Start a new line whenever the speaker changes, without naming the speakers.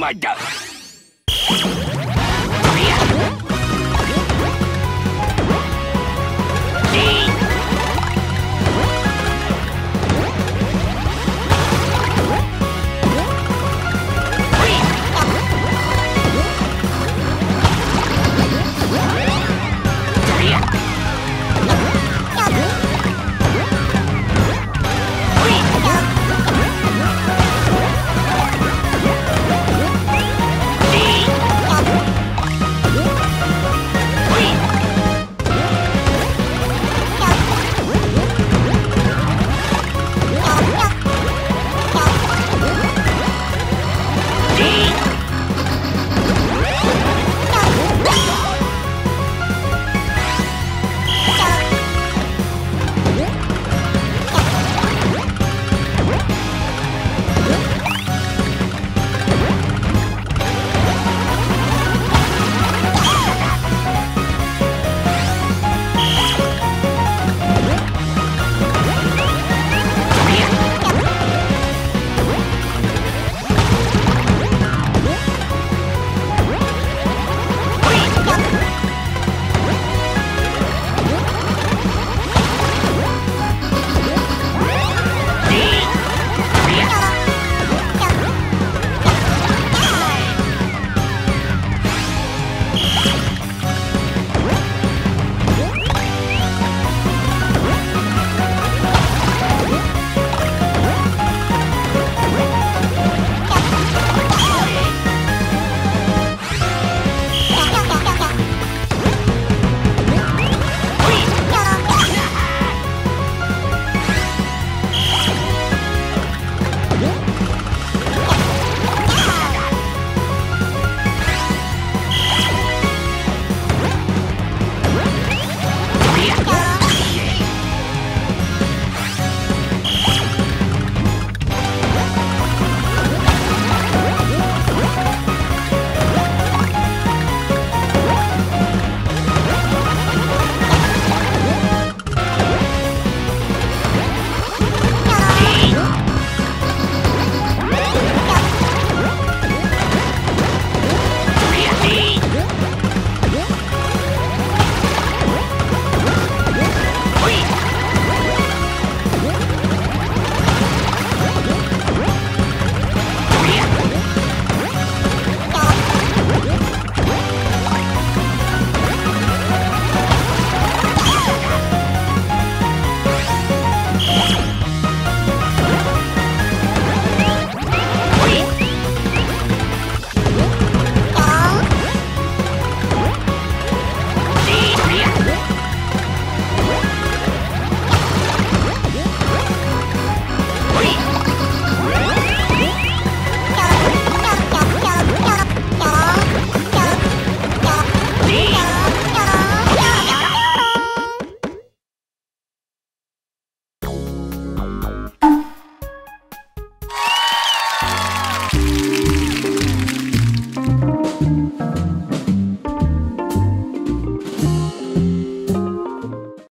my god!